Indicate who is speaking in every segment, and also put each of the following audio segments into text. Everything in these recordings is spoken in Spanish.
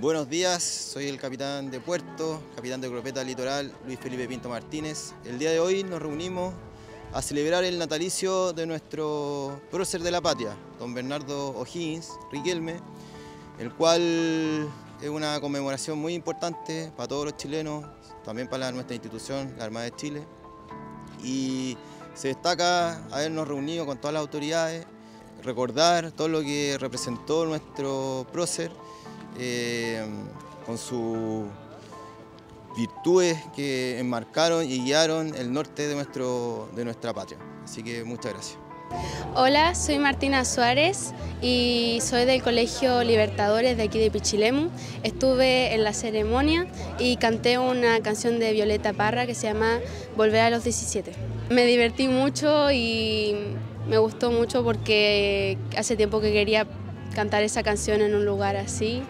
Speaker 1: buenos días, soy el capitán de Puerto, capitán de Cropeta Litoral, Luis Felipe Pinto Martínez. El día de hoy nos reunimos a celebrar el natalicio de nuestro prócer de la patria, don Bernardo O'Higgins Riquelme, el cual es una conmemoración muy importante para todos los chilenos, también para nuestra institución, la Armada de Chile. Y se destaca habernos reunido con todas las autoridades, recordar todo lo que representó nuestro prócer eh, con sus virtudes que enmarcaron y guiaron el norte de, nuestro, de nuestra patria. Así que muchas gracias.
Speaker 2: Hola, soy Martina Suárez y soy del Colegio Libertadores de aquí de Pichilemu. Estuve en la ceremonia y canté una canción de Violeta Parra que se llama Volver a los 17. Me divertí mucho y me gustó mucho porque hace tiempo que quería cantar esa canción en un lugar así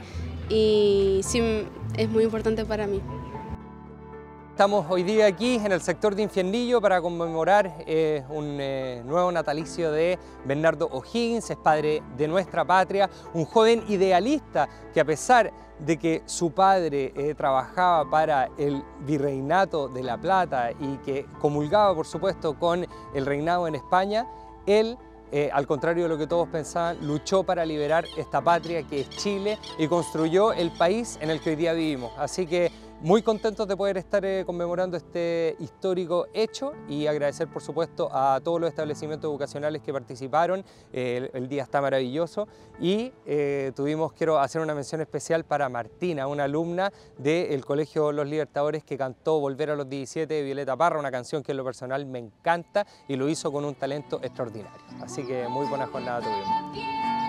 Speaker 2: y sí, es muy importante para mí.
Speaker 3: Estamos hoy día aquí en el sector de Infiernillo para conmemorar eh, un eh, nuevo natalicio de Bernardo O'Higgins, es padre de nuestra patria, un joven idealista que a pesar de que su padre eh, trabajaba para el virreinato de La Plata y que comulgaba por supuesto con el reinado en España, él al contrario de lo que todos pensaban, luchó para liberar esta patria que es Chile y construyó el país en el que hoy día vivimos. Así que muy contentos de poder estar eh, conmemorando este histórico hecho y agradecer por supuesto a todos los establecimientos educacionales que participaron, eh, el, día está maravilloso y eh, tuvimos, quiero hacer una mención especial para Martina, una alumna del Colegio Los Libertadores que cantó Volver a los 17 de Violeta Parra, una canción que en lo personal me encanta y lo hizo con un talento extraordinario. Así que muy buena jornada tuvimos.